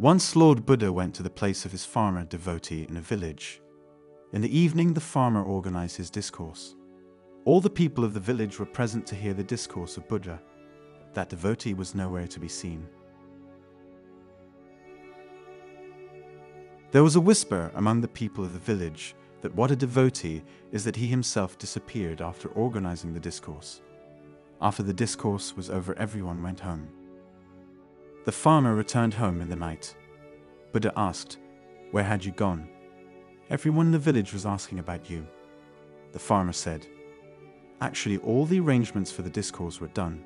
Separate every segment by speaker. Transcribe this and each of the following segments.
Speaker 1: Once Lord Buddha went to the place of his farmer devotee in a village. In the evening, the farmer organized his discourse. All the people of the village were present to hear the discourse of Buddha. That devotee was nowhere to be seen. There was a whisper among the people of the village that what a devotee is that he himself disappeared after organizing the discourse. After the discourse was over, everyone went home. The farmer returned home in the night. Buddha asked, Where had you gone? Everyone in the village was asking about you. The farmer said, Actually, all the arrangements for the discourse were done,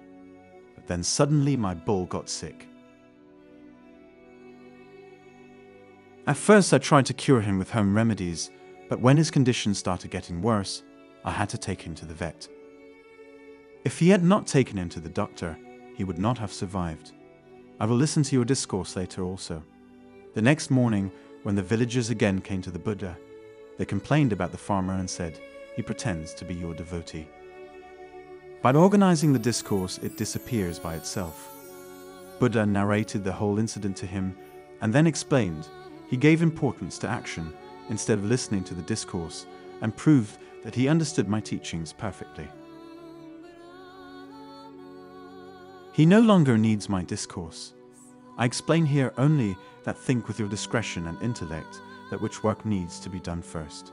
Speaker 1: but then suddenly my bull got sick. At first, I tried to cure him with home remedies, but when his condition started getting worse, I had to take him to the vet. If he had not taken him to the doctor, he would not have survived. I will listen to your discourse later also. The next morning, when the villagers again came to the Buddha, they complained about the farmer and said, He pretends to be your devotee. By organizing the discourse, it disappears by itself. Buddha narrated the whole incident to him and then explained he gave importance to action instead of listening to the discourse and proved that he understood my teachings perfectly. He no longer needs my discourse. I explain here only that think with your discretion and intellect that which work needs to be done first.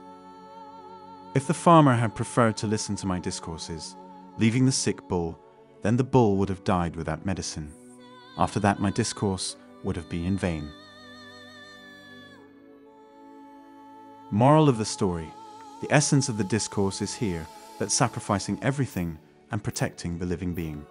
Speaker 1: If the farmer had preferred to listen to my discourses, leaving the sick bull, then the bull would have died without medicine. After that, my discourse would have been in vain. Moral of the story The essence of the discourse is here that sacrificing everything and protecting the living being.